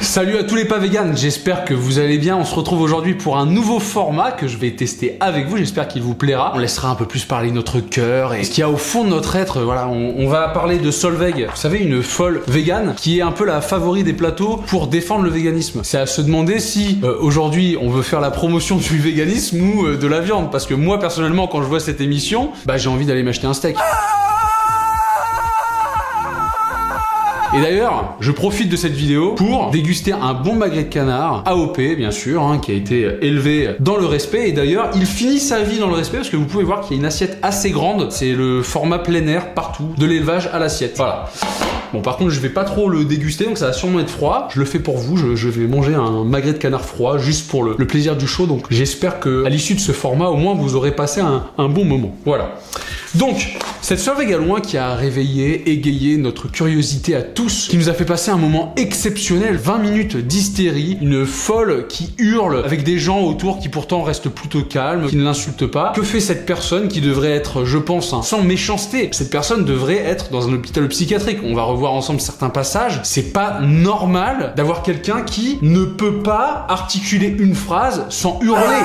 Salut à tous les pas véganes, j'espère que vous allez bien. On se retrouve aujourd'hui pour un nouveau format que je vais tester avec vous. J'espère qu'il vous plaira. On laissera un peu plus parler notre cœur et ce qu'il y a au fond de notre être. Voilà, on, va parler de Solveig. Vous savez, une folle végane qui est un peu la favori des plateaux pour défendre le véganisme. C'est à se demander si euh, aujourd'hui on veut faire la promotion du véganisme ou euh, de la viande. Parce que moi personnellement, quand je vois cette émission, bah j'ai envie d'aller m'acheter un steak. Et d'ailleurs, je profite de cette vidéo pour déguster un bon magret de canard, AOP bien sûr, hein, qui a été élevé dans le respect. Et d'ailleurs, il finit sa vie dans le respect parce que vous pouvez voir qu'il y a une assiette assez grande. C'est le format plein air partout, de l'élevage à l'assiette. Voilà. Bon, par contre, je vais pas trop le déguster, donc ça va sûrement être froid. Je le fais pour vous, je, vais manger un magret de canard froid, juste pour le, plaisir du chaud. Donc j'espère que à l'issue de ce format, au moins, vous aurez passé un, un bon moment. Voilà. Donc, cette soirée Galouin qui a réveillé, égayé notre curiosité à tous, qui nous a fait passer un moment exceptionnel, 20 minutes d'hystérie, une folle qui hurle avec des gens autour qui pourtant restent plutôt calmes, qui ne l'insultent pas. Que fait cette personne qui devrait être, je pense, hein, sans méchanceté? Cette personne devrait être dans un hôpital psychiatrique. On va revoir ensemble certains passages. C'est pas normal d'avoir quelqu'un qui ne peut pas articuler une phrase sans hurler.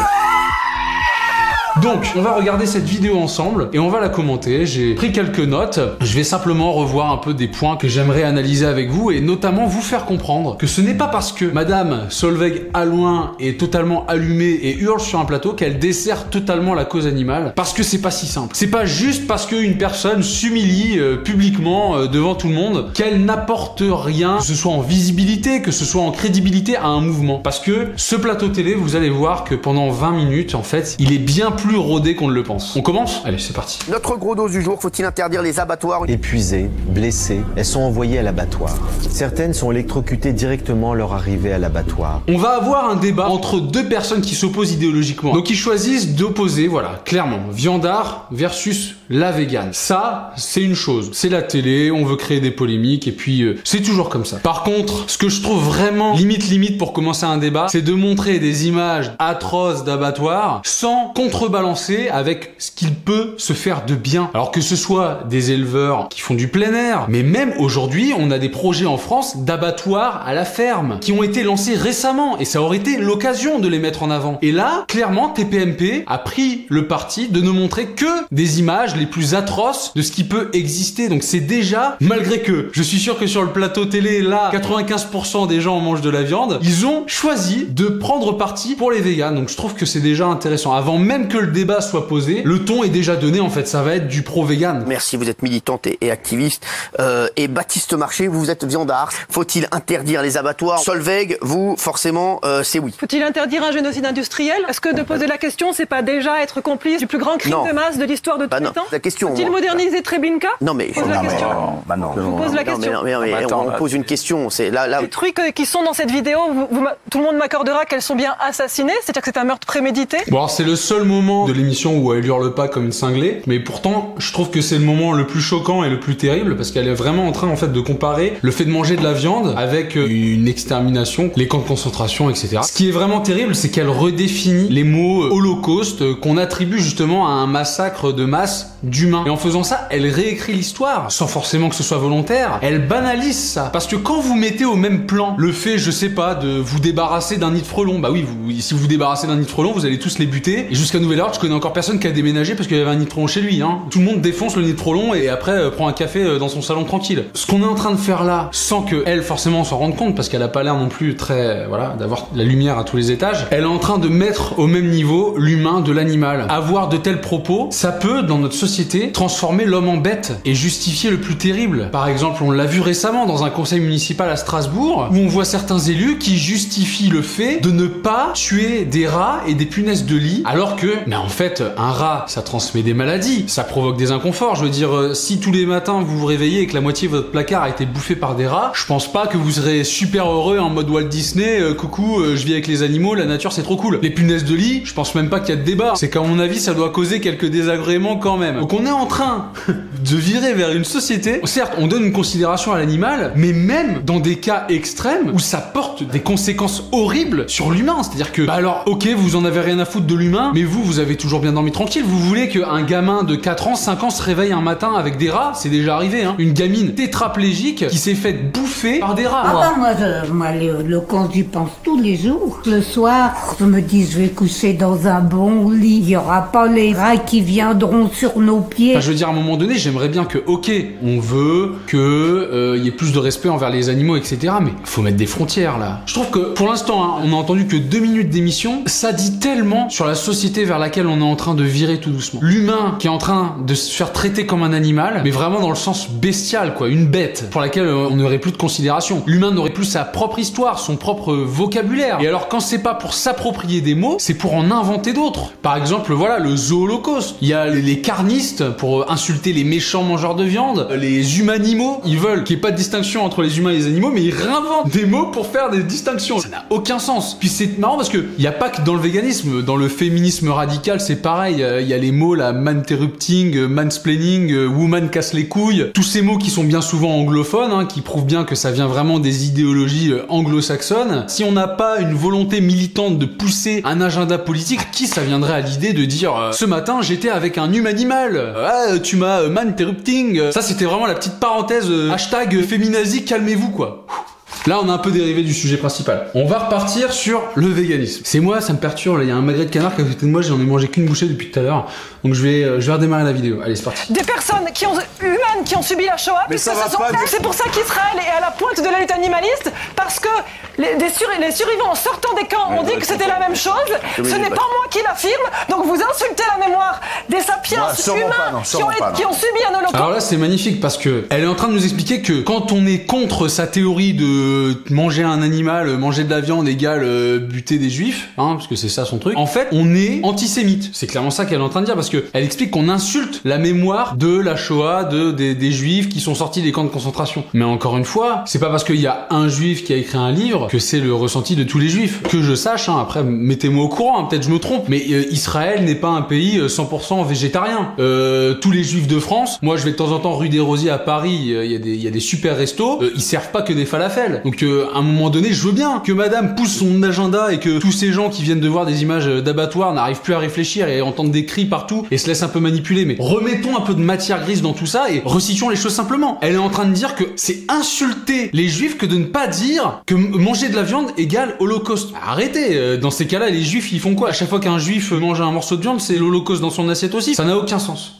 Donc, on va regarder cette vidéo ensemble et on va la commenter. J'ai pris quelques notes. Je vais simplement revoir un peu des points que j'aimerais analyser avec vous et notamment vous faire comprendre que ce n'est pas parce que Madame Solveig Alloin est totalement allumée et hurle sur un plateau qu'elle dessert totalement la cause animale. Parce que c'est pas si simple. C'est pas juste parce qu'une personne s'humilie euh, publiquement euh, devant tout le monde qu'elle n'apporte rien, que ce soit en visibilité, que ce soit en crédibilité à un mouvement. Parce que ce plateau télé, vous allez voir que pendant 20 minutes, en fait, il est bien plus plus rodé qu'on ne le pense. On commence? Allez, c'est parti. Notre gros dos du jour, faut-il interdire les abattoirs? Épuisées, blessées, elles sont envoyées à l'abattoir. Certaines sont électrocutées directement à leur arrivée à l'abattoir. On va avoir un débat entre deux personnes qui s'opposent idéologiquement. Donc ils choisissent d'opposer, voilà, clairement, viandard versus la végane. Ça, c'est une chose. C'est la télé, on veut créer des polémiques et puis euh, c'est toujours comme ça. Par contre, ce que je trouve vraiment limite limite pour commencer un débat, c'est de montrer des images atroces d'abattoirs sans contrebalancer avec ce qu'il peut se faire de bien. Alors que ce soit des éleveurs qui font du plein air, mais même aujourd'hui, on a des projets en France d'abattoirs à la ferme qui ont été lancés récemment et ça aurait été l'occasion de les mettre en avant. Et là, clairement, TPMP a pris le parti de ne montrer que des images les plus atroces de ce qui peut exister. Donc c'est déjà, malgré que je suis sûr que sur le plateau télé, là, 95% des gens mangent de la viande, ils ont choisi de prendre parti pour les véganes. Donc je trouve que c'est déjà intéressant. Avant même que le débat soit posé, le ton est déjà donné en fait. Ça va être du pro-vegan. Merci, vous êtes militante et, et activiste. Euh, et Baptiste Marché, vous êtes viandard. Faut-il interdire les abattoirs? Solveig, vous, forcément, euh, c'est oui. Faut-il interdire un génocide industriel? Est-ce que de poser la question, c'est pas déjà être complice du plus grand crime Non. de masse de l'histoire de tous Bah non, les temps? la question. Faut-il moderniser Treblinka? Non mais, Pose la non, mais- question. Bah non. Je vous pose la non, mais, question. Ah bah on, pose une question. C'est là, là. Les trucs euh, qui sont dans cette vidéo, vous- vous m'a- tout le monde m'accordera qu'elles sont bien assassinées, c'est-à-dire que c'est un meurtre prémédité? Bon c'est le seul moment de l'émission où elle hurle pas comme une cinglée, mais pourtant je trouve que c'est le moment le plus choquant et le plus terrible parce qu'elle est vraiment en train en fait de comparer le fait de manger de la viande avec euh, une extermination, les camps de concentration, etc. Ce qui est vraiment terrible, c'est qu'elle redéfinit les mots euh, holocauste euh, qu'on attribue justement à un massacre de masse d'humains. Et en faisant ça, elle réécrit l'histoire sans forcément que ce soit volontaire. Elle banalise ça parce que quand vous mettez au même plan le fait, je sais pas, de vous débarrasser d'un nid de frelons, bah oui, si vous vous débarrassez d'un nid de frelons, vous allez tous les buter. Et jusqu'à nouvel ordre, je connais encore personne qui a déménagé parce qu'il y avait un frelon chez lui. Hein. Tout le monde défonce le frelon et après euh, prend un café euh, dans son salon tranquille. Ce qu'on est en train de faire là, sans que elle forcément s'en rende compte, parce qu'elle a pas l'air non plus très, euh, voilà, d'avoir la lumière à tous les étages. Elle est en train de mettre au même niveau l'humain de l'animal. Avoir de tels propos, ça peut dans notre société transformer l'homme en bête et justifier le plus terrible. Par exemple, on l'a vu récemment dans un conseil municipal à Strasbourg où on voit certains élus qui justifient le fait de ne pas tuer des rats et des punaises de lit alors que, mais en fait, un rat, ça transmet des maladies, ça provoque des inconforts. Je veux dire, euh, si tous les matins vous vous réveillez et que la moitié de votre placard a été bouffé par des rats, je pense pas que vous serez super heureux en mode Walt Disney, euh, coucou, euh, je vis avec les animaux, la nature c'est trop cool. Les punaises de lit, je pense même pas qu'il y a de débat. C'est qu'à mon avis, ça doit causer quelques désagréments quand même. Donc on est en train de virer vers une société, certes, on donne une considération à l'animal, mais même dans des cas extrêmes où ça porte des conséquences horribles sur l'humain. C'est-à-dire que, bah alors, ok, vous en avez rien à foutre de l'humain, mais vous, vous vous avez toujours bien dormi tranquille. Vous voulez qu'un gamin de 4 ans, 5 ans se réveille un matin avec des rats? C'est déjà arrivé, hein. Une gamine tétraplégique qui s'est faite bouffer par des rats. Ah bah moi, je- moi le, le con, j'y pense tous les jours. Le soir, je me dis, je vais coucher dans un bon lit. Il y aura pas les rats qui viendront sur nos pieds. Enfin, je veux dire, à un moment donné, j'aimerais bien que, ok, on veut que euh, y ait plus de respect envers les animaux, etc. Mais faut mettre des frontières là. Je trouve que pour l'instant, hein, on a entendu que deux minutes d'émission. Ça dit tellement sur la société vers laquelle on est en train de virer tout doucement. L'humain qui est en train de se faire traiter comme un animal, mais vraiment dans le sens bestial, quoi, une bête pour laquelle euh, on n'aurait plus de considération. L'humain n'aurait plus sa propre histoire, son propre vocabulaire. Et alors quand c'est pas pour s'approprier des mots, c'est pour en inventer d'autres. Par exemple, voilà, le zoolocauste. Il y a les- carnistes pour euh, insulter les méchants mangeurs de viande, les humanimaux. Ils veulent qu'il n'y ait pas de distinction entre les humains et les animaux, mais ils réinventent des mots pour faire des distinctions. Ça n'a aucun sens. Puis c'est marrant parce que il n'y a pas que dans le véganisme, dans le féminisme radical, c'est pareil. Euh, Il y a les mots là, man-interrupting, euh, mansplaining, euh, woman casse les couilles. Tous ces mots qui sont bien souvent anglophones, hein, qui prouvent bien que ça vient vraiment des idéologies anglo-saxonnes. Si on n'a pas une volonté militante de pousser un agenda politique, qui ça viendrait à l'idée de dire ce matin j'étais avec un humain animal Ouais, tu m'as man-interrupting. Ça c'était vraiment la petite parenthèse hashtag féminazi calmez-vous quoi. Là, on a un peu dérivé du sujet principal. On va repartir sur le véganisme. C'est moi, ça me perturbe. Il y a un magret de canard qui est à côté de moi. J'en ai mangé qu'une bouchée depuis tout à l'heure. Donc je vais, euh, je vais redémarrer la vidéo. Allez, c'est parti. Des personnes qui ont, humaines qui ont subi la Shoah, puisque ça ce va sont pas, elles. mais- C'est pour ça qu'Israël est à la pointe de la lutte animaliste, parce que les, des sur- les survivants en sortant des camps ont dit que c'était la même chose. Ce n'est pas moi qui l'affirme, donc vous insultez la mémoire des sapiens humains pas, non, qui, ont, pas, qui non. ont subi un holocauste. Alors là, c'est magnifique parce que elle est en train de nous expliquer que quand on est contre sa théorie de manger un animal, manger de la viande égale euh, buter des juifs, hein, parce que c'est ça son truc. En fait, on est antisémite. C'est clairement ça qu'elle est en train de dire parce que elle explique qu'on insulte la mémoire de la Shoah, de des, des juifs qui sont sortis des camps de concentration. Mais encore une fois, c'est pas parce qu'il y a un juif qui a écrit un livre que c'est le ressenti de tous les juifs. Que je sache, hein, après mettez-moi au courant, hein, peut-être je me trompe, mais euh, Israël n'est pas un pays euh, 100% végétarien. Euh, tous les juifs de France, moi je vais de temps en temps rue des Rosiers à Paris, euh, il y, a des- y a des super restos, euh, ils servent pas que des falafels. Donc euh, à un moment donné, je veux bien que madame pousse son agenda et que tous ces gens qui viennent de voir des images euh, d'abattoirs n'arrivent plus à réfléchir et entendent des cris partout et se laissent un peu manipuler. Mais remettons un peu de matière grise dans tout ça et resituons les choses simplement. Elle est en train de dire que c'est insulter les juifs que de ne pas dire que m- manger de la viande égale holocauste. Arrêtez, euh, dans ces cas-là, les juifs ils font quoi? À chaque fois qu'un juif mange un morceau de viande, c'est l'holocauste dans son assiette aussi. Ça n'a aucun sens.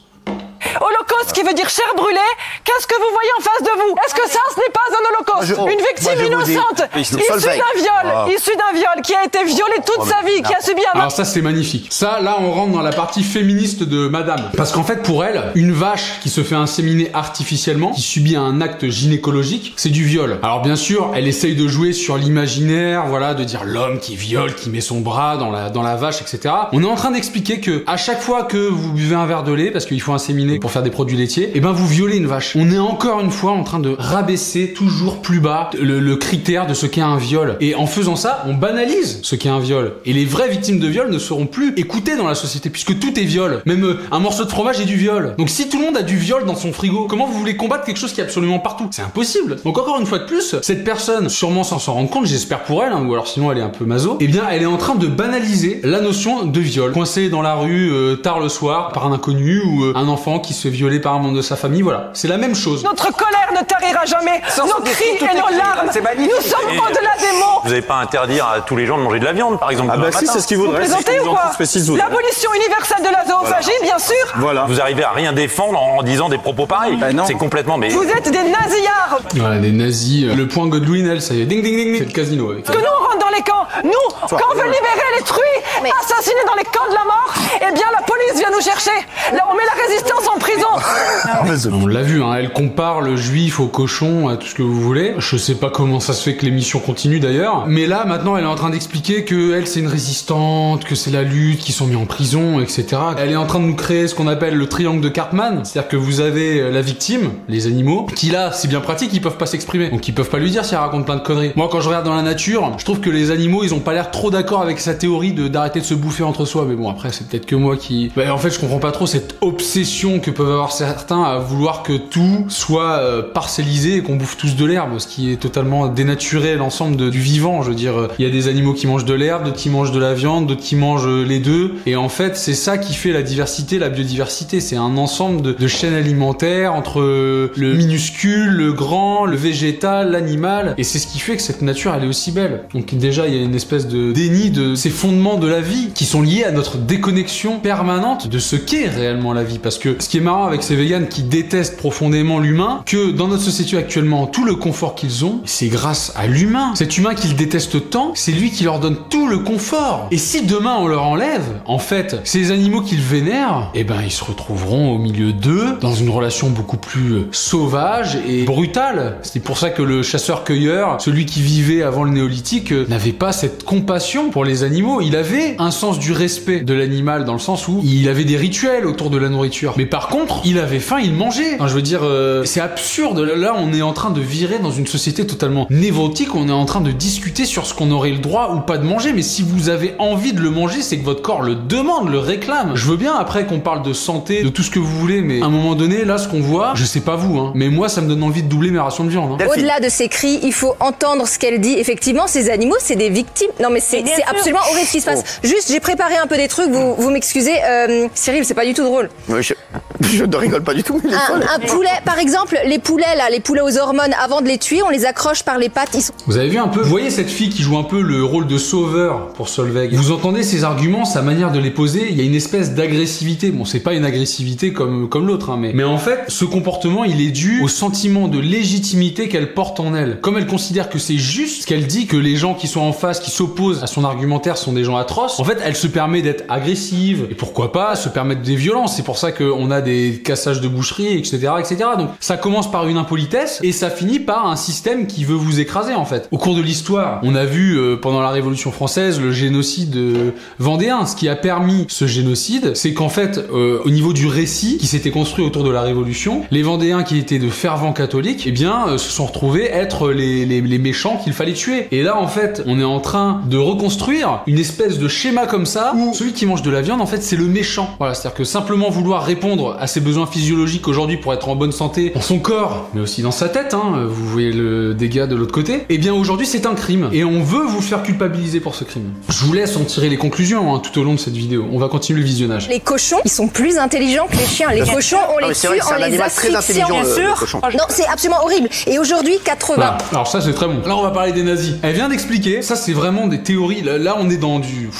Qui veut dire chair brûlée, qu'est-ce que vous voyez en face de vous? Est-ce que ça, ce n'est pas un holocauste Moi, je- Une victime innocente, issue d'un viol, Ah. issue d'un viol, qui a été violée toute sa vie, qui a subi un Alors ça c'est magnifique. Ça là on rentre dans la partie féministe de madame. Parce qu'en fait pour elle, une vache qui se fait inséminer artificiellement, qui subit un acte gynécologique, c'est du viol. Alors bien sûr, elle essaye de jouer sur l'imaginaire, voilà, de dire l'homme qui viole, qui met son bras dans la, dans la vache, etc. On est en train d'expliquer que à chaque fois que vous buvez un verre de lait, parce qu'il faut inséminer pour faire des produits et ben vous violez une vache. On est encore une fois en train de rabaisser toujours plus bas le, le critère de ce qu'est un viol. Et en faisant ça, on banalise ce qu'est un viol. Et les vraies victimes de viol ne seront plus écoutées dans la société, puisque tout est viol. Même euh, un morceau de fromage est du viol. Donc si tout le monde a du viol dans son frigo, comment vous voulez combattre quelque chose qui est absolument partout? C'est impossible. Donc encore une fois de plus, cette personne, sûrement sans s'en rendre compte, j'espère pour elle, hein, ou alors sinon elle est un peu maso, eh bien elle est en train de banaliser la notion de viol. Coincée dans la rue euh, tard le soir par un inconnu ou euh, un enfant qui se fait violer par un membre de sa famille, voilà. C'est la même chose. Notre colère ne tarira jamais, nos cris et nos larmes. Nous sommes au-delà des mots. Vous n'avez pas à interdire à tous les gens de manger de la viande, par exemple. Ah bah si, c'est ce qu'ils Vous voudraient. plaisantez ou quoi. L'abolition universelle de la zoophagie, bien sûr. Voilà. Vous arrivez à rien défendre en, disant des propos pareils. Bah c'est complètement. Mais Vous êtes des nasillards. Voilà, des nazis. euh, Le point Godwin, elle, ça y est, ding ding ding, c'est le casino avec. Que nous on rentre dans les camps. Nous, quand on veut libérer les truies assassinés dans les camps de la mort, eh bien la police vient nous chercher. Là, on met la résistance en prison. On l'a vu, hein, elle compare le juif au cochon, à tout ce que vous voulez. Je sais pas comment ça se fait que l'émission continue d'ailleurs. Mais là, maintenant, elle est en train d'expliquer que elle, c'est une résistante, que c'est la lutte, qu'ils sont mis en prison, etc. Elle est en train de nous créer ce qu'on appelle le triangle de Cartman. C'est-à-dire que vous avez euh, la victime, les animaux, qui là, c'est bien pratique, ils peuvent pas s'exprimer. Donc ils peuvent pas lui dire si elle raconte plein de conneries. Moi, quand je regarde dans la nature, je trouve que les animaux, ils ont pas l'air trop d'accord avec sa théorie de d'arrêter de se bouffer entre soi. Mais bon, après, c'est peut-être que moi qui... Bah, en fait, je comprends pas trop cette obsession que peuvent avoir certains à vouloir que tout soit euh, parcellisé et qu'on bouffe tous de l'herbe, ce qui est totalement dénaturé l'ensemble du vivant. Je veux dire, il y a des animaux qui mangent de l'herbe, d'autres qui mangent de la viande, d'autres qui mangent les deux. Et en fait, c'est ça qui fait la diversité, la biodiversité. C'est un ensemble de, chaînes alimentaires entre le minuscule, le grand, le végétal, l'animal. Et c'est ce qui fait que cette nature, elle est aussi belle. Donc déjà, il une espèce de déni de ces fondements de la vie qui sont liés à notre déconnexion permanente de ce qu'est réellement la vie. Parce que ce qui est marrant avec ces véganes qui détestent profondément l'humain, que dans notre société actuellement, tout le confort qu'ils ont, c'est grâce à l'humain. Cet humain qu'ils détestent tant, c'est lui qui leur donne tout le confort. Et si demain on leur enlève, en fait, ces animaux qu'ils vénèrent, eh ben ils se retrouveront au milieu d'eux, dans une relation beaucoup plus sauvage et brutale. C'est pour ça que le chasseur-cueilleur, celui qui vivait avant le néolithique, euh, n'avait pas cette compassion pour les animaux. Il avait un sens du respect de l'animal dans le sens où il avait des rituels autour de la nourriture. Mais par contre, il avait faim, il mangeait. Je veux dire, euh, c'est absurde. Là, on est en train de virer dans une société totalement névrotique. On est en train de discuter sur ce qu'on aurait le droit ou pas de manger. Mais si vous avez envie de le manger, c'est que votre corps le demande, le réclame. Je veux bien après qu'on parle de santé, de tout ce que vous voulez, mais à un moment donné, là, ce qu'on voit, je sais pas vous, hein, mais moi, ça me donne envie de doubler mes rations de viande. hein. Au-delà de ces cris, il faut entendre ce qu'elle dit. Effectivement, ces animaux, c'est des victimes. Non, mais c'est absolument horrible ce qui se passe. Juste, j'ai préparé un peu des trucs, vous, vous m'excusez. Euh, Cyril, c'est pas du tout drôle. Je, je ne rigole pas du tout. mais Un, poulet, par exemple, les poulets, là, les poulets aux hormones, avant de les tuer, on les accroche par les pattes. Ils sont Vous avez vu un peu Vous voyez cette fille qui joue un peu le rôle de sauveur pour Solveig Vous entendez ses arguments, sa manière de les poser Il y a une espèce d'agressivité. Bon, c'est pas une agressivité comme, comme l'autre, hein, mais, mais en fait, ce comportement, il est dû au sentiment de légitimité qu'elle porte en elle. Comme elle considère que c'est juste, ce qu'elle dit que les gens qui sont en face, qui s'opposent à son argumentaire sont des gens atroces, en fait, elle se permet d'être agressive, et pourquoi pas se permettre des violences. C'est pour ça qu'on a des cassages de boucherie, etc., etc. Donc, ça commence par une impolitesse, et ça finit par un système qui veut vous écraser, en fait. Au cours de l'histoire, on a vu, euh, pendant la Révolution française, le génocide euh, vendéen. Ce qui a permis ce génocide, c'est qu'en fait, euh, au niveau du récit qui s'était construit autour de la Révolution, les Vendéens qui étaient de fervents catholiques, eh bien, euh, se sont retrouvés être les, les, les méchants qu'il fallait tuer. Et là, en fait, on est en train de reconstruire une espèce de schéma comme ça, où celui qui mange de la viande, en fait, c'est le méchant. Voilà, c'est-à-dire que simplement vouloir répondre à ses besoins physiologiques aujourd'hui pour être en bonne santé dans son corps, mais aussi dans sa tête, hein, vous voyez le dégât de l'autre côté, eh bien, aujourd'hui, c'est un crime. Et on veut vous faire culpabiliser pour ce crime. Je vous laisse en tirer les conclusions hein, tout au long de cette vidéo. On va continuer le visionnage. Les cochons, ils sont plus intelligents que les chiens. Les cochons, on les tue en les asphyxiant. Bien sûr. Non, c'est absolument horrible. Et aujourd'hui, 80. Voilà. Alors ça c'est très bon. Là on va parler des nazis. Elle vient d'expliquer. Ça c'est vraiment des théories. Là, on est dans du.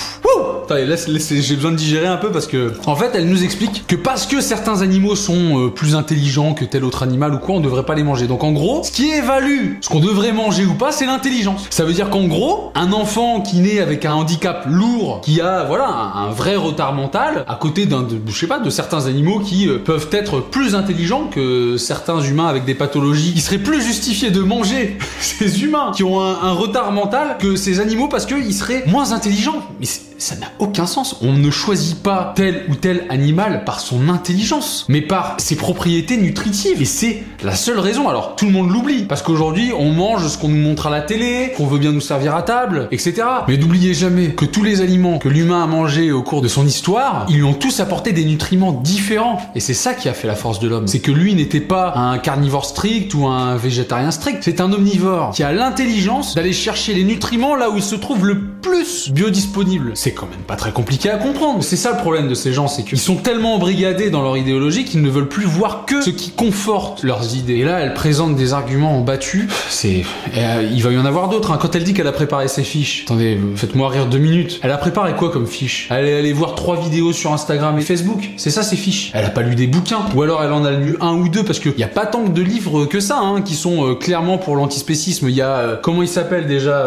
J'ai besoin de digérer un peu parce que en fait elle nous explique que parce que certains animaux sont euh, plus intelligents que tel autre animal ou quoi, on devrait pas les manger. Donc en gros, ce qui évalue ce qu'on devrait manger ou pas, c'est l'intelligence. Ça veut dire qu'en gros, un enfant qui naît avec un handicap lourd, qui a voilà un, vrai retard mental, à côté d'un, de, je sais pas, de certains animaux qui euh, peuvent être plus intelligents que certains humains avec des pathologies, il serait plus justifié de manger ces humains qui ont un retard mental que ces animaux parce qu'ils seraient moins intelligents. Ça n'a aucun sens. On ne choisit pas tel ou tel animal par son intelligence, mais par ses propriétés nutritives. Et c'est la seule raison. Alors, tout le monde l'oublie, parce qu'aujourd'hui, on mange ce qu'on nous montre à la télé, qu'on veut bien nous servir à table, etc. Mais n'oubliez jamais que tous les aliments que l'humain a mangés au cours de son histoire, ils lui ont tous apporté des nutriments différents. Et c'est ça qui a fait la force de l'homme. C'est que lui n'était pas un carnivore strict ou un végétarien strict. C'est un omnivore qui a l'intelligence d'aller chercher les nutriments là où ils se trouvent le plus biodisponibles. C'est quand même pas très compliqué à comprendre. C'est ça le problème de ces gens, c'est qu'ils sont tellement embrigadés dans leur idéologie qu'ils ne veulent plus voir que ce qui conforte leurs idées. Et là, elle présente des arguments battus. C'est, euh, il va y en avoir d'autres. hein. Quand elle dit qu'elle a préparé ses fiches, attendez, faites-moi rire deux minutes. Elle a préparé quoi comme fiche? Elle est allée voir trois vidéos sur Instagram et Facebook. C'est ça ses fiches? Elle a pas lu des bouquins, ou alors elle en a lu un ou deux parce qu'il y a pas tant de livres que ça hein, qui sont euh, clairement pour l'antispécisme. Il y a euh, comment il s'appelle déjà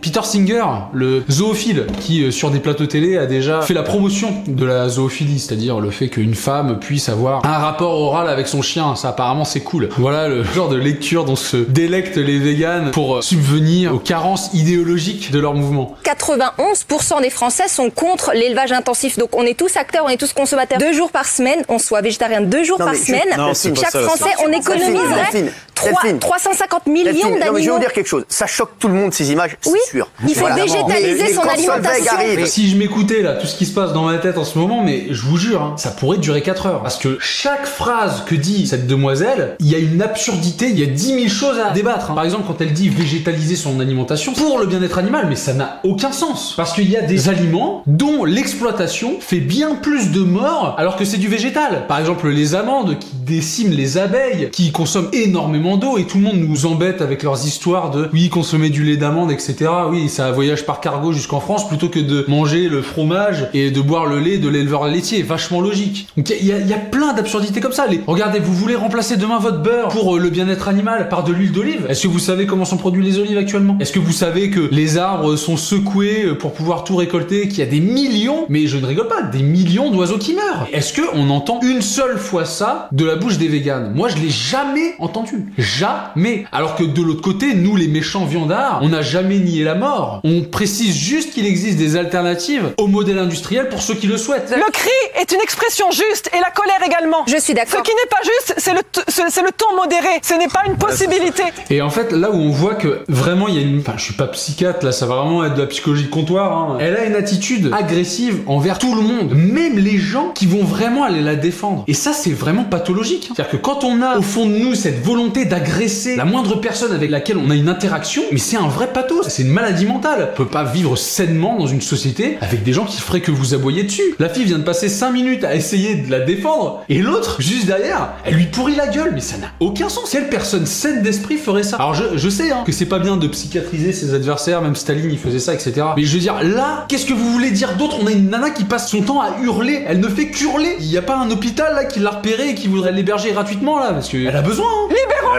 Peter Singer, le zoophile, qui euh, sur des plateaux télé a déjà fait la promotion de la zoophilie, c'est-à-dire le fait qu'une femme puisse avoir un rapport oral avec son chien. Ça apparemment c'est cool. Voilà le genre de lecture dont se délectent les véganes pour euh, subvenir aux carences idéologiques de leur mouvement. 91% des Français sont contre l'élevage intensif. Donc on est tous acteurs, on est tous consommateurs. Deux jours par semaine, on soit végétarien deux jours Non, par semaine. Non, Chaque Français, on économiserait Delphine, Trois- Delphine. 350 millions Delphine, non, mais je vais d'animaux. vous dire quelque chose. Ça choque tout le monde ces images, c'est Oui, sûr. il faut végétaliser Mais- son alimentation. arrive, Si je m'écoutais là, tout ce qui se passe dans ma tête en ce moment, mais je vous jure, hein, ça pourrait durer 4 heures. Parce que chaque phrase que dit cette demoiselle, il y a une absurdité, il y a 10 000 choses à débattre. hein. Par exemple, quand elle dit végétaliser son alimentation pour le bien-être animal, mais ça n'a aucun sens. Parce qu'il y a des aliments dont l'exploitation fait bien plus de morts alors que c'est du végétal. Par exemple, les amandes qui déciment les abeilles, qui consomment énormément d'eau et tout le monde nous embête avec leurs histoires de oui, consommer du lait d'amande, etc. Oui, ça voyage par cargo jusqu'en France plutôt que de manger le fromage et de boire le lait de l'éleveur laitier. Vachement logique. Donc il y, a- plein d'absurdités comme ça. Regardez, vous voulez remplacer demain votre beurre pour euh, le bien-être animal par de l'huile d'olive? Est-ce que vous savez comment sont produits les olives actuellement? Est-ce que vous savez que les arbres sont secoués euh, pour pouvoir tout récolter, qu'il y a des millions, mais je ne rigole pas, des millions d'oiseaux qui meurent? Est-ce que on entend une seule fois ça de la bouche des véganes? Moi, je l'ai jamais entendu. Jamais. Alors que de l'autre côté, nous, les méchants viandards, on n'a jamais nié la mort. On précise juste qu'il existe des alternatives au modèle industriel pour ceux qui le souhaitent. Le cri est une expression juste et la colère également. Je suis Ce d'accord. qui n'est pas juste, c'est le, c'est le ton modéré. Ce n'est pas une possibilité. Et en fait, là où on voit que vraiment il y a une. Enfin, je suis pas psychiatre, là, ça va vraiment être de la psychologie de comptoir. hein. Elle a une attitude agressive envers tout le monde, même les gens qui vont vraiment aller la défendre. Et ça, c'est vraiment pathologique. C'est-à-dire que quand on a au fond de nous cette volonté d'agresser la moindre personne avec laquelle on a une interaction, mais c'est un vrai pathos, c'est une maladie mentale. On peut pas vivre sainement dans une société avec des gens qui feraient que vous aboyez dessus. La fille vient de passer 5 minutes à essayer de la défendre, et l'autre, juste derrière, elle lui pourrit la gueule, mais ça n'a aucun sens. Quelle personne saine d'esprit ferait ça? Alors je, je sais hein, que c'est pas bien de psychiatriser ses adversaires, même Staline il faisait ça, etc. Mais je veux dire, là, qu'est-ce que vous voulez dire d'autre? On a une nana qui passe son temps à hurler, elle ne fait qu'hurler. Il y a pas un hôpital là qui l'a repéré et qui voudrait l'héberger gratuitement là, parce qu'elle a besoin. hein.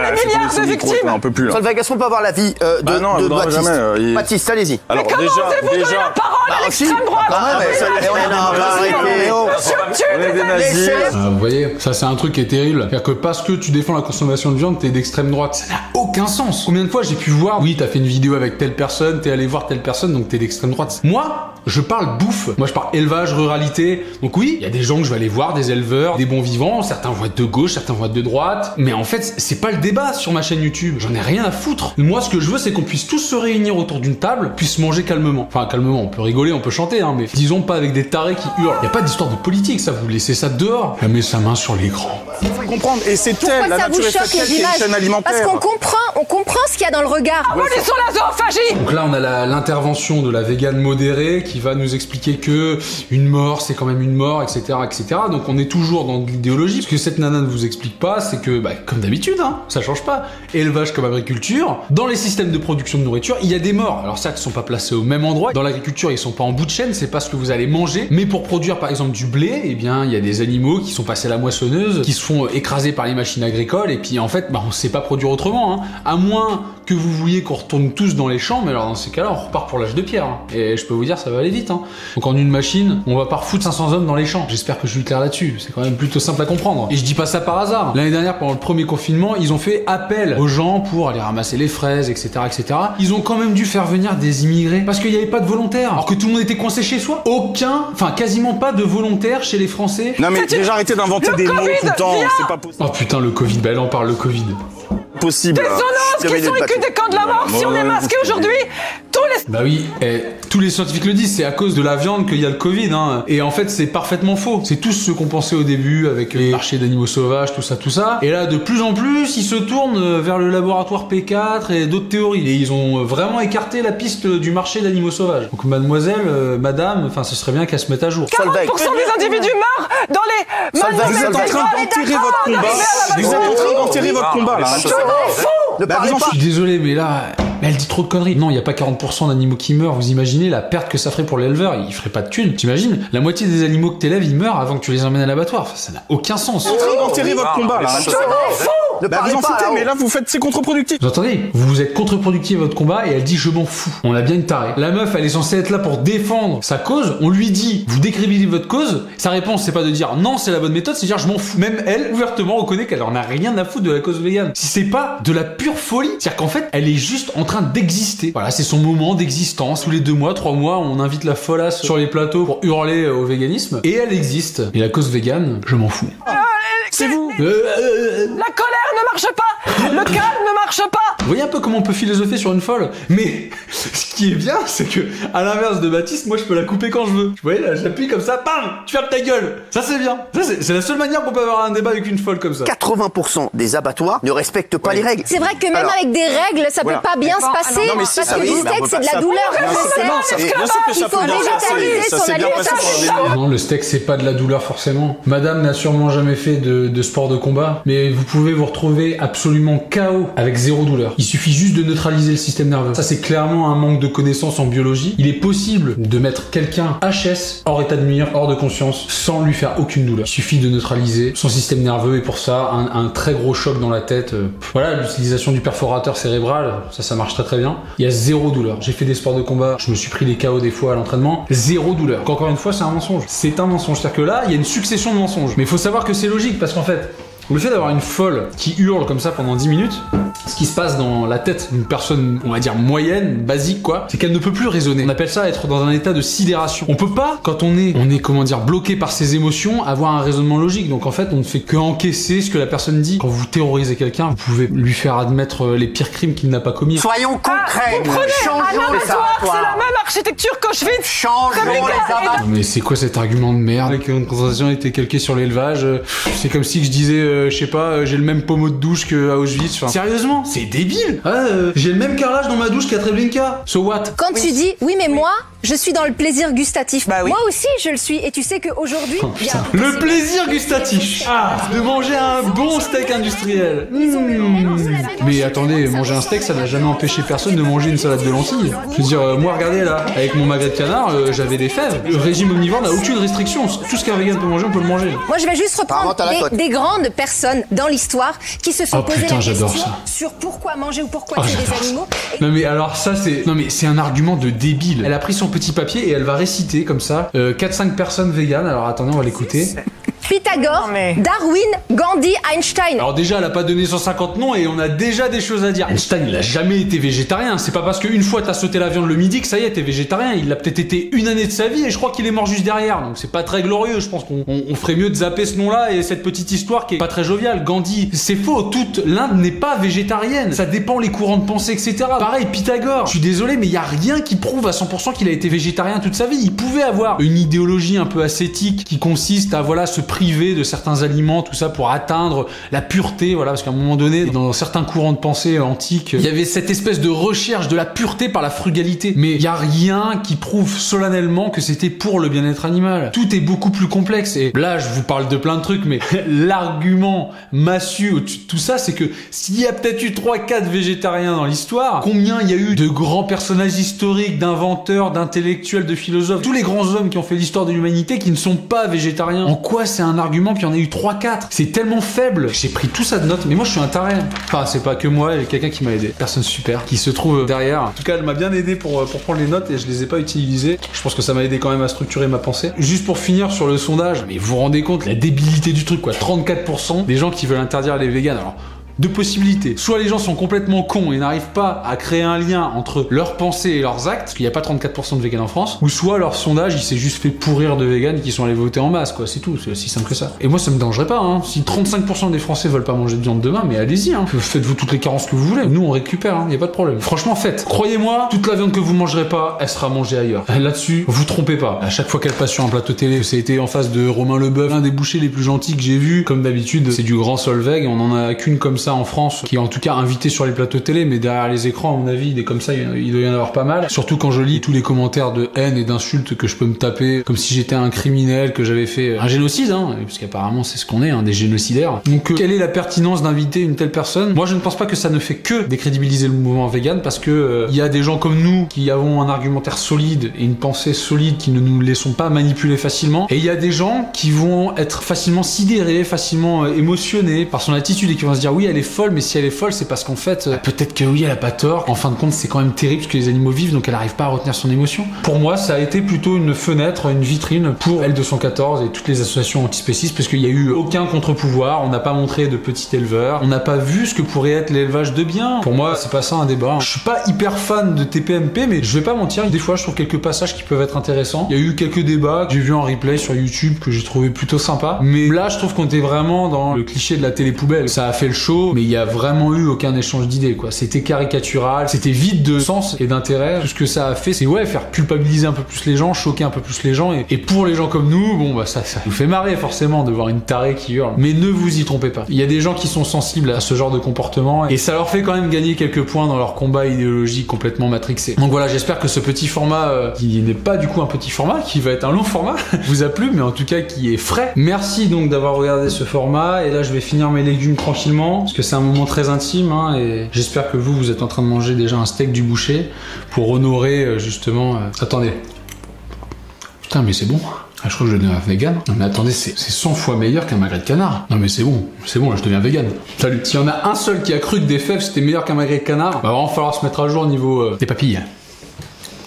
Ah, milliards pour de victimes. Un peu plus là. Solveig, est-ce qu'on peut avoir l'avis euh, de, Bah non, de Baptiste jamais, euh, il- Baptiste, allez-y. Alors Comment déjà, osez-vous donner déjà, la parole à Bah, l'extrême droite Ah, mais- on a- on est des nazis. Ah, vous voyez, ça c'est un truc qui est terrible. C'est-à-dire que parce que tu défends la consommation de viande, t'es d'extrême droite. Ça n'a aucun sens. Combien de fois j'ai pu voir, oui, t'as fait une vidéo avec telle personne, t'es allé voir telle personne, donc t'es d'extrême droite. Moi, je parle bouffe. Moi, je parle élevage, ruralité. Donc oui, il y a des gens que je vais aller voir, des éleveurs, des bons vivants. Certains vont être de gauche, certains vont être de droite. Mais en fait, c'est pas le débat sur ma chaîne YouTube. J'en ai rien à foutre. Moi, ce que je veux, c'est qu'on puisse tous se réunir autour d'une table, puisse manger calmement. Enfin, calmement, on peut rigoler, on peut chanter, hein, mais disons pas avec des tarés qui hurlent. Y a pas d'histoire de politique, ça. Vous laissez ça dehors. Elle met sa main sur l'écran. Il faut comprendre. Et c'est elle, la ça vous nature est choque les images chaîne Parce qu'on comprend, on comprend ce qu'il y a dans le regard. Abolissons la zoophagie Donc là, on a l'intervention de la végane modérée qui va nous expliquer que une mort, c'est quand même une mort, etc., etc. Donc on est toujours dans de l'idéologie. Ce que cette nana ne vous explique pas, c'est que, bah, comme d'habitude, hein, ça change pas. Élevage comme agriculture, dans les systèmes de production de nourriture, il y a des morts. Alors certes, ils sont pas placés au même endroit. Dans l'agriculture, ils sont pas en bout de chaîne, c'est pas ce que vous allez manger. Mais pour produire, par exemple, du blé, eh il y a des animaux qui sont passés à la moissonneuse, qui se font écraser par les machines agricoles, et puis en fait, bah, on sait pas produire autrement, hein. À moins que vous vouliez qu'on retourne tous dans les champs, mais alors dans ces cas-là, on repart pour l'âge de pierre. hein. Et je peux vous dire, ça va aller vite. Hein. Donc en une machine, on va pas refoutre 500 hommes dans les champs. J'espère que je suis clair là-dessus. C'est quand même plutôt simple à comprendre. Et je dis pas ça par hasard. L'année dernière, pendant le premier confinement, ils ont fait appel aux gens pour aller ramasser les fraises, etc., etc. Ils ont quand même dû faire venir des immigrés parce qu'il n'y avait pas de volontaires. Alors que tout le monde était coincé chez soi. Aucun, enfin quasiment pas de volontaires chez les Français. Non mais déjà arrêtez d'inventer des mots Covid tout le temps, c'est pas possi- Oh putain, le Covid. Bah elle en parle, le Covid. possible. Des zoonoses Deux qui sont des camps de la mort. Si on est masqué aujourd'hui. Bah oui, et tous les scientifiques le disent, c'est à cause de la viande qu'il y a le Covid. Hein. Et en fait, c'est parfaitement faux. C'est tout ce qu'on pensait au début avec les marchés d'animaux sauvages, tout ça, tout ça. Et là, de plus en plus, ils se tournent vers le laboratoire P4 et d'autres théories. Et ils ont vraiment écarté la piste du marché d'animaux sauvages. Donc, mademoiselle, euh, madame, enfin, ce serait bien qu'elle se mette à jour. 40% des individus morts dans les Solveig, Vous êtes en train d'enterrer votre combat. Vous êtes en train d'enterrer votre combat là. Je. Je suis désolé, mais là, mais elle dit trop de conneries. Non, il n'y a pas 40% d'animaux qui meurent. Vous imaginez la perte que ça ferait pour l'éleveur Il ferait pas de thunes. T'imagines La moitié des animaux que t'élèves, ils meurent avant que tu les emmènes à l'abattoir. Enfin, ça n'a aucun sens. Vous êtes en train d'enterrer votre combat là. Je m'en fous Ne Bah vous en foutez, mais là vous faites c'est contre-productif. Vous entendez? Vous êtes contre-productif à votre combat et elle dit je m'en fous. On a bien une tarée. La meuf, elle est censée être là pour défendre sa cause. On lui dit vous décrédibilez votre cause. Sa réponse, c'est pas de dire non, c'est la bonne méthode, c'est de dire je m'en fous. Même elle, ouvertement, reconnaît qu'elle en a rien à foutre de la cause végane. Si c'est pas de la pure folie, c'est-à-dire qu'en fait, elle est juste en train d'exister. Voilà, c'est son moment d'existence. Tous les deux mois, trois mois, on invite la folasse sur les plateaux pour hurler au véganisme. Et elle existe. Et la cause végane, je m'en fous. C'est vous, Euh, euh, La colère ne marche pas Le calme ne marche pas Vous voyez un peu comment on peut philosopher sur une folle Mais ce qui est bien, c'est que à l'inverse de Baptiste, moi je peux la couper quand je veux. Vous voyez là, j'appuie comme ça, bam, tu fermes ta gueule. Ça c'est bien. Ça c'est la seule manière qu'on peut avoir un débat avec une folle comme ça. 80% des abattoirs ne respectent pas les règles. C'est vrai que même Alors, avec des règles, ça voilà. peut pas bien se Bon, passer. non, mais si, parce ça que mais steak, c'est de la douleur. Il faut végétaliser son alimentation. Non, le steak c'est pas de la douleur forcément. Madame n'a sûrement jamais fait de, de sport de combat, mais vous pouvez vous retrouver absolument KO avec zéro douleur. Il suffit juste de neutraliser le système nerveux. Ça c'est clairement un manque de connaissances en biologie. Il est possible de mettre quelqu'un HS hors état de nuire, hors de conscience, sans lui faire aucune douleur. Il suffit de neutraliser son système nerveux et pour ça un, très gros choc dans la tête. euh, Voilà l'utilisation du perforateur cérébral, ça ça marche très très bien. Il y a zéro douleur. J'ai fait des sports de combat, je me suis pris des KO des fois à l'entraînement, zéro douleur. Encore une fois, c'est un mensonge. C'est un mensonge. C'est-à-dire que là, il y a une succession de mensonges. Mais il faut savoir que c'est logique parce qu'en fait, le fait d'avoir une folle qui hurle comme ça pendant 10 minutes, ce qui se passe dans la tête d'une personne, on va dire moyenne, basique quoi, c'est qu'elle ne peut plus raisonner. On appelle ça être dans un état de sidération. On peut pas, quand on est, on est comment dire, bloqué par ses émotions, avoir un raisonnement logique. Donc en fait, on ne fait que encaisser ce que la personne dit. Quand vous terrorisez quelqu'un, vous pouvez lui faire admettre euh, les pires crimes qu'il n'a pas commis. Soyons concrets. Prenez un Changeons les c'est la même architecture qu'Auschwitz Changeons les abattoirs. Mais c'est quoi cet argument de merde? Que une concentration était calquée sur l'élevage euh, C'est comme si je disais, euh, je sais pas, euh, j'ai le même pommeau de douche qu'à Auschwitz. Enfin, sérieusement, c'est débile. Ah, euh, j'ai le même carrelage dans ma douche qu'à Treblinka. So what? Quand tu dis oui mais moi je suis dans le plaisir gustatif. Bah oui. Moi aussi je le suis et tu sais qu'aujourd'hui Oh, il y a Le plaisir gustatif Ah De manger un bon steak industriel Hmm. Mais attendez, manger un steak, ça n'a jamais empêché personne de manger une salade de lentilles. Je veux dire, euh, moi regardez là, avec mon magret de canard, euh, j'avais des fèves. Le régime omnivore n'a aucune restriction. Tout ce qu'un vegan peut manger, on peut le manger. Moi, je vais juste reprendre des, des grandes personnes dans l'histoire qui se sont Oh, putain, la question ça. sur pourquoi manger ou pourquoi Oh, tuer des animaux. Et Non mais alors ça c'est non mais c'est un argument de débile. Elle a pris son petit papier et elle va réciter comme ça euh, 4-5 personnes véganes. Alors attendez, on va l'écouter. Pythagore, Non, mais- Darwin, Gandhi, Einstein. Alors déjà, elle a pas donné 150 noms et on a déjà des choses à dire. Einstein, il a jamais été végétarien. C'est pas parce qu'une fois t'as sauté la viande le midi que ça y est, t'es végétarien. Il a peut-être été une année de sa vie et je crois qu'il est mort juste derrière. Donc c'est pas très glorieux. Je pense qu'on on- on ferait mieux de zapper ce nom-là et cette petite histoire qui est pas très joviale. Gandhi, c'est faux. Toute l'Inde n'est pas végétarienne. Ça dépend les courants de pensée, etc. Pareil, Pythagore. Je suis désolé, mais il y a rien qui prouve à 100% qu'il a été végétarien toute sa vie. Il pouvait avoir une idéologie un peu ascétique qui consiste à voilà se priver de certains aliments, tout ça pour atteindre la pureté, voilà, parce qu'à un moment donné, dans certains courants de pensée antiques, il y avait cette espèce de recherche de la pureté par la frugalité. Mais il y a rien qui prouve solennellement que c'était pour le bien-être animal. Tout est beaucoup plus complexe. Et là, je vous parle de plein de trucs, mais l'argument massu au-dessus de tout ça, c'est que s'il y a peut-être eu 3-4 végétariens dans l'histoire, combien il y a eu de grands personnages historiques, d'inventeurs, d'intellectuels, de philosophes, tous les grands hommes qui ont fait l'histoire de l'humanité qui ne sont pas végétariens. En quoi c'est un argument qu'il y en a eu 3-4 C'est tellement faible. J'ai pris tout ça de notes, mais moi je suis un taré. Enfin, c'est pas que moi, il y a quelqu'un qui m'a aidé. Personne super, qui se trouve derrière. En tout cas, elle m'a bien aidé pour, pour prendre les notes et je les ai pas utilisées. Je pense que ça m'a aidé quand même à structurer ma pensée. Juste pour finir sur le sondage, mais vous vous rendez compte la débilité du truc quoi. 34% des gens qui veulent interdire les véganes. Alors, deux possibilités. Soit les gens sont complètement cons et n'arrivent pas à créer un lien entre leurs pensées et leurs actes, parce qu'il n'y a pas 34% de véganes en France, ou soit leur sondage il s'est juste fait pourrir de véganes qui sont allés voter en masse, quoi, c'est tout, c'est aussi simple que ça. Et moi ça me dérangerait pas, hein. Si 35% des Français veulent pas manger de viande demain, mais allez-y, hein. Faites-vous toutes les carences que vous voulez. Nous on récupère, hein. y a pas de problème. Franchement, faites. Croyez-moi, toute la viande que vous mangerez pas, elle sera mangée ailleurs. Là-dessus, vous trompez pas. À chaque fois qu'elle passe sur un plateau télé, été en face de Romain Leboeuf, l'un des bouchers les plus gentils que j'ai vu. Comme d'habitude, c'est du grand Solveig. On en a qu'une comme ça en France, qui est en tout cas invitée sur les plateaux télé, mais derrière les écrans, à mon avis, des comme ça, il il doit y en avoir pas mal. Surtout quand je lis tous les commentaires de haine et d'insultes que je peux me taper, comme si j'étais un criminel, que j'avais fait un génocide, hein, parce qu'apparemment c'est ce qu'on est, hein, des génocidaires. Donc euh, quelle est la pertinence d'inviter une telle personne? Moi je ne pense pas que ça ne fait que décrédibiliser le mouvement vegan, parce que euh, il y a des gens comme nous qui avons un argumentaire solide et une pensée solide qui ne nous laissons pas manipuler facilement, et il y a des gens qui vont être facilement sidérés, facilement euh, émotionnés par son attitude et qui vont se dire oui elle est elle est folle, mais si elle est folle, c'est parce qu'en fait, euh, peut-être que oui, elle a pas tort. En fin de compte, c'est quand même terrible ce que les animaux vivent, donc elle arrive pas à retenir son émotion. Pour moi, ça a été plutôt une fenêtre, une vitrine pour L214 et toutes les associations antispécistes, parce qu'il y a eu aucun contre-pouvoir, on n'a pas montré de petits éleveurs, on n'a pas vu ce que pourrait être l'élevage de biens. Pour moi, c'est pas ça un débat. Je suis pas hyper fan de TPMP, mais je vais pas mentir, des fois, je trouve quelques passages qui peuvent être intéressants. Il y a eu quelques débats que j'ai vu en replay sur YouTube que j'ai trouvé plutôt sympa, mais là, je trouve qu'on était vraiment dans le cliché de la télé poubelle. Ça a fait le show, mais il y a vraiment eu aucun échange d'idées, quoi. C'était caricatural, c'était vide de sens et d'intérêt. Tout ce que ça a fait, c'est ouais, faire culpabiliser un peu plus les gens, choquer un peu plus les gens, et, et pour les gens comme nous, bon, bah, ça, ça nous fait marrer forcément de voir une tarée qui hurle. Mais ne vous y trompez pas. Il y a des gens qui sont sensibles à ce genre de comportement, et ça leur fait quand même gagner quelques points dans leur combat idéologique complètement matrixé. Donc voilà, j'espère que ce petit format, euh, qui n'est pas du coup un petit format, qui va être un long format, vous a plu, mais en tout cas qui est frais. Merci donc d'avoir regardé ce format, et là je vais finir mes légumes tranquillement, parce que c'est un moment très intime, hein, et j'espère que vous, vous êtes en train de manger déjà un steak du boucher, pour honorer euh, justement... euh, Attendez. Putain, mais c'est bon. Ah, je crois que je deviens vegan. Non mais attendez, c'est c'est 100 fois meilleur qu'un magret de canard. Non mais c'est bon, c'est bon, là je deviens vegan. Salut. S'il y en a un seul qui a cru que des fèves c'était meilleur qu'un magret de canard, va vraiment falloir se mettre à jour au niveau euh, des papilles.